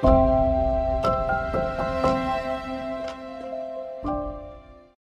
Bye.